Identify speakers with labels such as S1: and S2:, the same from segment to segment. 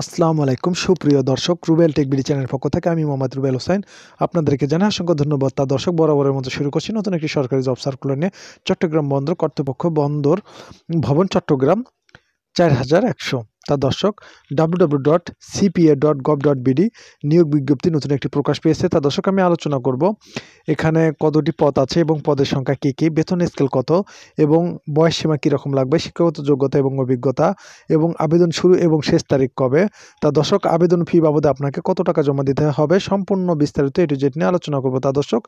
S1: আসসালামু আলাইকুম। সুপ্রিয় দর্শক, রুবেল টেক বিডি চ্যানেলের পক্ষ থেকে আমি মোহাম্মদ রুবেল হোসেন। আপনাদেরকে জানাই অসংখ্য ধন্যবাদ। তা দর্শক, বরাবরের মতো শুরু করছি নতুন একটি সরকারি জব সার্কুলার নিয়ে। চট্টগ্রাম বন্দর কর্তৃপক্ষ বন্দর ভবন, চট্টগ্রাম, চার হাজার একশো। তা দর্শক W dot dot gov dot নিয়োগ বিজ্ঞপ্তি নতুন একটি প্রকাশ পেয়েছে। তা দর্শক, আমি আলোচনা করব এখানে কতটি পদ আছে এবং পদের সংখ্যা কী কী, বেতন স্কেল কত এবং বয়স সীমা কীরকম লাগবে, শিক্ষাগত যোগ্যতা এবং অভিজ্ঞতা এবং আবেদন শুরু এবং শেষ তারিখ কবে। তা দর্শক, আবেদন ফি বাবদে আপনাকে কত টাকা জমা দিতে হবে সম্পূর্ণ বিস্তারিত এটু জেট নিয়ে আলোচনা করব। তা দর্শক,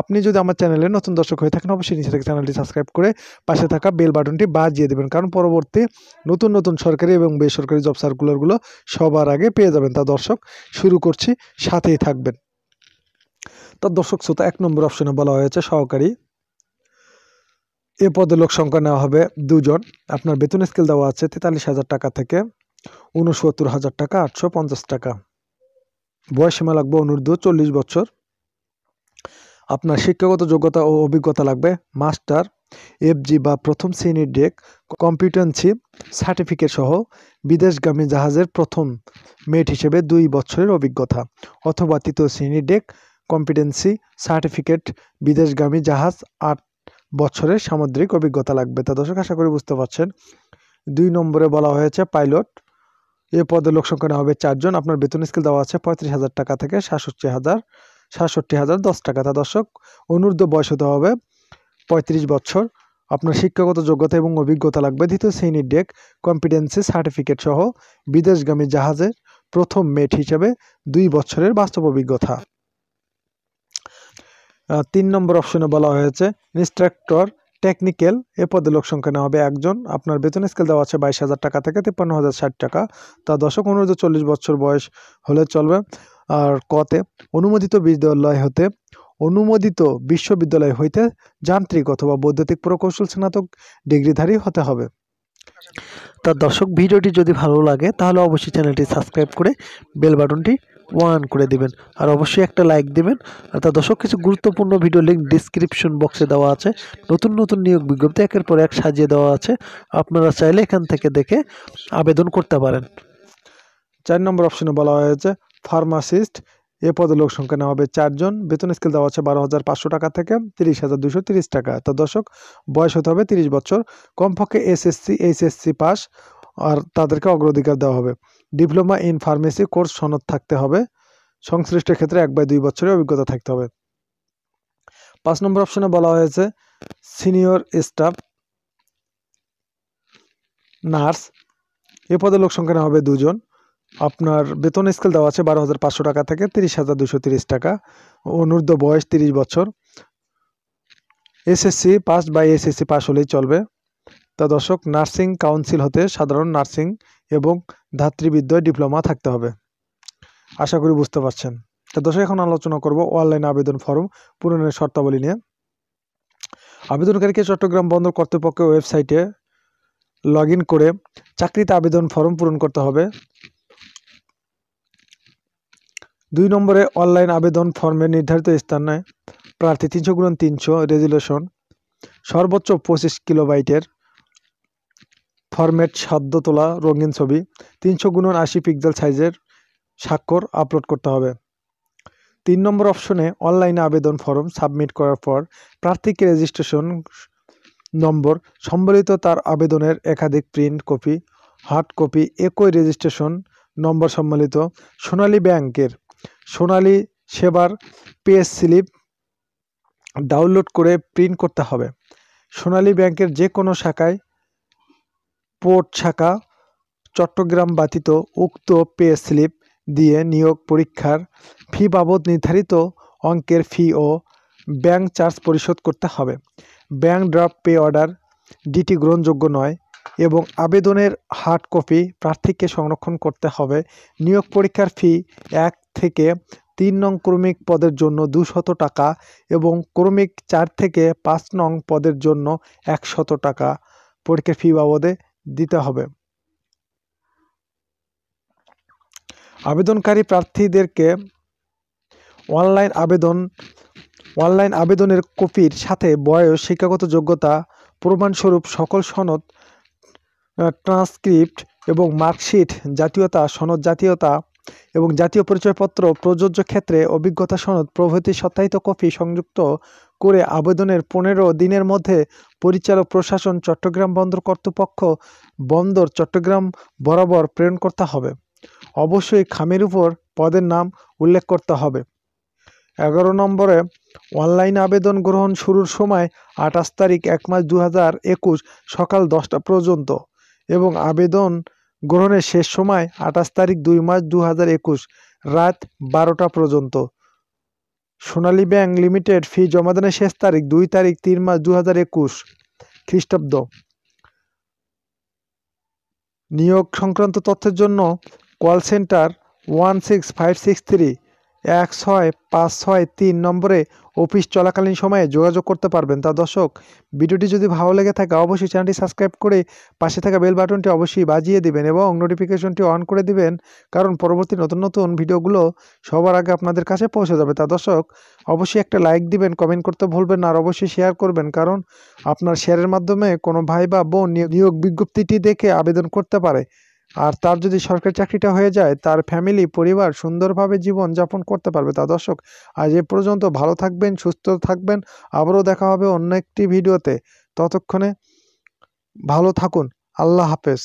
S1: আপনি যদি আমার চ্যানেলে নতুন দর্শক হয়ে থাকেন, অবশ্যই নিচে থেকে চ্যানেলটি সাবস্ক্রাইব করে পাশে থাকা বেল বাটনটি বাজিয়ে দেবেন। কারণ পরবর্তী নতুন নতুন সরকারি এবং বেসরকারি জব সার্কুলারগুলো সবার আগে পেয়ে যাবেন। তা দর্শক, শুরু করছি, সাথেই থাকবেন। তা দর্শক, শ্রোতা, এক নম্বর অপশনে বলা হয়েছে সহকারী। এ পদে লোক সংখ্যা নেওয়া হবে দুজন। আপনার বেতন স্কেল দেওয়া আছে তেতাল্লিশ হাজার টাকা থেকে উনসত্তর হাজার টাকা, আটশো পঞ্চাশ টাকা। বয়স সীমা লাগবে অনূর্ধ্ব চল্লিশ বছর। আপনার শিক্ষাগত যোগ্যতা ও অভিজ্ঞতা লাগবে মাস্টার এফজি বা প্রথম শ্রেণির ডেক কম্পিটেন্সি সার্টিফিকেট সহ বিদেশগামী জাহাজের প্রথম মেট হিসেবে দুই বছরের অভিজ্ঞতা অথবা তৃতীয় শ্রেণির ডেক কম্পিটেন্সি সার্টিফিকেট বিদেশগামী জাহাজ আট বছরের সামুদ্রিক অভিজ্ঞতা লাগবে। তা দর্শক, আশা করি বুঝতে পারছেন। দুই নম্বরে বলা হয়েছে পাইলট এ পদে লোক সংখ্যা হবে চারজন। আপনার বেতন স্কেল দেওয়া আছে পঁয়ত্রিশ হাজার টাকা থেকে সাতষট্টি হাজার সাতষট্টি হাজার দশ টাকা। তা দর্শক, অনূর্ধ্ব বয়স হতে হবে পঁয়ত্রিশ বছর। আপনার শিক্ষাগত যোগ্যতা এবং অভিজ্ঞতা লাগবে। দ্বিতীয় শ্রেণির ডেক কম্পিটেন্সি সার্টিফিকেট সহ বিদেশগামী জাহাজের প্রথম মেট হিসেবে দুই বছরের বাস্তব অভিজ্ঞতা। তিন নম্বর অপশনে বলা হয়েছে, ইনস্ট্রাক্টর টেকনিক্যাল, এ পদে লোক সংখ্যা নেওয়া হবে একজন। আপনার বেতন স্কেল দেওয়া আছে বাইশ হাজার টাকা থেকে তিপ্পান্ন হাজার ষাট টাকা। তা দশক অনুরোধ চল্লিশ বছর বয়স হলে চলবে। আর কতে, অনুমোদিত বিদ্যালয় হতে অনুমোদিত বিশ্ববিদ্যালয় হইতে যান্ত্রিক অথবা বৈদ্যুতিক প্রকৌশল স্নাতক ডিগ্রিধারী হতে হবে। তা দর্শক, ভিডিওটি যদি ভালো লাগে, তাহলে অবশ্যই চ্যানেলটি সাবস্ক্রাইব করে বেল বাটনটি ওয়ান করে দিবেন। আর অবশ্যই একটা লাইক দিবেন। আর তা দর্শক, কিছু গুরুত্বপূর্ণ ভিডিও লিঙ্ক ডিসক্রিপশন বক্সে দেওয়া আছে। নতুন নতুন নিয়োগ বিজ্ঞপ্তি একের পর এক সাজিয়ে দেওয়া আছে। আপনারা চাইলে এখান থেকে দেখে আবেদন করতে পারেন। চার নম্বর অপশনে বলা হয়েছে, ফার্মাসিস্ট এ পদে লোক সংখ্যা নেওয়া হবে চারজন বেতন স্কেল দেওয়া আছে বারো হাজার পাঁচশো টাকা থেকে তিরিশ হাজার দুশো তিরিশ টাকা। তো দর্শক, বয়স হতে হবে তিরিশ বছর। কমপক্ষে এসএসসি, এইচএসসি পাস আর তাদেরকে অগ্রাধিকার দেওয়া হবে। ডিপ্লোমা ইন ফার্মেসি কোর্স সনদ থাকতে হবে। সংশ্লিষ্ট ক্ষেত্রে এক বাই দুই বছরের অভিজ্ঞতা থাকতে হবে। পাঁচ নম্বর অপশনে বলা হয়েছে, সিনিয়র স্টাফ, নার্স। এ পদে লোক সংখ্যা নেওয়া হবে দুজন। আপনার বেতন স্কেল দেওয়া আছে বারো হাজার পাঁচশো টাকা থেকে তিরিশ হাজার দুশো তিরিশ টাকা। অনূর্ধ্ব বয়স তিরিশ বছর। এসএসসি পাস বা এসএসসি পাস হলেই চলবে। তা দর্শক নার্সিং কাউন্সিল হতে সাধারণ নার্সিং এবং ধাত্রীবিদ্যায় ডিপ্লোমা থাকতে হবে। আশা করি বুঝতে পারছেন। তা দর্শক, এখন আলোচনা করব অনলাইন আবেদন ফর্ম পূরণের শর্তাবলী নিয়ে। আবেদনকারীকে চট্টগ্রাম বন্দর কর্তৃপক্ষের ওয়েবসাইটে লগ করে চাকরিতে আবেদন ফর্ম পূরণ করতে হবে। দুই নম্বরে অনলাইন আবেদন ফর্মের নির্ধারিত স্থানে প্রার্থী তিনশো গুণ তিনশো, রেজুলেশন। সর্বোচ্চ পঁচিশ কিলোবাইটের ফরম্যাট সাদ্য তোলা রঙিন ছবি। তিনশো গুণন আশি পিক্সেল সাইজের স্বাক্ষর আপলোড করতে হবে। তিন নম্বর অপশনে অনলাইনে আবেদন ফর্ম সাবমিট করার পর প্রার্থীকে রেজিস্ট্রেশন নম্বর, সম্বলিত তার আবেদনের একাধিক প্রিন্ট কপি, হার্ড কপি, একই রেজিস্ট্রেশন নম্বর সম্বলিত সোনালী ব্যাংকের সোনালী সেবার পেজ স্লিপ ডাউনলোড করে প্রিন্ট করতে হবে। সোনালী ব্যাংকের যে কোনো শাখায় পোর্ট শাখা চট্টগ্রাম ব্যতীত উক্ত পে স্লিপ দিয়ে নিয়োগ পরীক্ষার ফি বাবদ নির্ধারিত অঙ্কের ফি ও ব্যাংক চার্জ পরিশোধ করতে হবে। Bank draft pay order DT গ্রহণযোগ্য নয় এবং আবেদনের হার্ড কপি প্রার্থীকে সংরক্ষণ করতে হবে। নিয়োগ পরীক্ষার ফি এক থেকে তিন নং ক্রমিক পদের জন্য দুশত টাকা এবং ক্রমিক চার থেকে পাঁচ নং পদের জন্য একশত টাকা পরীক্ষার ফি বাবদে দিতে হবে। আবেদনকারী প্রার্থীদেরকে অনলাইন আবেদন, অনলাইন আবেদনের কপির সাথে বয়স, শিক্ষাগত যোগ্যতা, প্রমাণস্বরূপ সকল সনদ ট্রান্সক্রিপ্ট এবং মার্কশিট জাতীয়তা, সনদ জাতীয়তা এবং জাতীয় পরিচয়পত্র, প্রযোজ্য ক্ষেত্রে অভিজ্ঞতা সনদ, প্রভৃতি সত্যায়িত কপি সংযুক্ত করে আবেদনের পনেরো দিনের মধ্যে পরিচালক প্রশাসন চট্টগ্রাম বন্দর কর্তৃপক্ষ বন্দর চট্টগ্রাম বরাবর প্রেরণ করতে হবে। অবশ্যই খামের উপর পদের নাম উল্লেখ করতে হবে। এগারো নম্বরে, অনলাইন আবেদন গ্রহণ শুরুর সময় আঠাশ তারিখ এক মাস দু হাজার একুশ সকাল দশটা পর্যন্ত এবং আবেদন গ্রহণের শেষ সময় আঠাশ তারিখ দুই মাস দু হাজার একুশ রাত বারোটা পর্যন্ত। সোনালী ব্যাংক লিমিটেড ফি জমাদানের শেষ তারিখ দুই তারিখ তিন মাস দু হাজার একুশ। খ্রিস্টাব্দ। নিয়োগ সংক্রান্ত তথ্যের জন্য call centre one six five six three এক ছয় পাঁচ ছয় তিন নম্বরে অফিস চলাকালীন সময়ে যোগাযোগ করতে পারবেন। তা দর্শক, ভিডিওটি যদি ভালো লেগে থাকে, অবশ্যই চ্যানেলটি সাবস্ক্রাইব করে পাশে থাকা বেল বাটনটি অবশ্যই বাজিয়ে দিবেন এবং নোটিফিকেশনটি অন করে দিবেন, কারণ পরবর্তী নতুন নতুন ভিডিওগুলো সবার আগে আপনাদের কাছে পৌঁছে যাবে। তা দর্শক, অবশ্যই একটা লাইক দিবেন কমেন্ট করতে ভুলবেন না, আর অবশ্যই শেয়ার করবেন, কারণ আপনার শেয়ারের মাধ্যমে কোনো ভাই বা বোন নিয়োগ বিজ্ঞপ্তিটি দেখে আবেদন করতে পারে। আর তার যদি সরকারি চাকরিটা হয়ে যায়, তার ফ্যামিলি পরিবার সুন্দরভাবে জীবন যাপন করতে পারবে। তা দর্শক, আজ এ পর্যন্ত ভালো থাকবেন, সুস্থ থাকবেন। আবারও দেখা হবে অন্য একটি ভিডিওতে। ততক্ষণে ভালো থাকুন। আল্লাহ হাফেজ।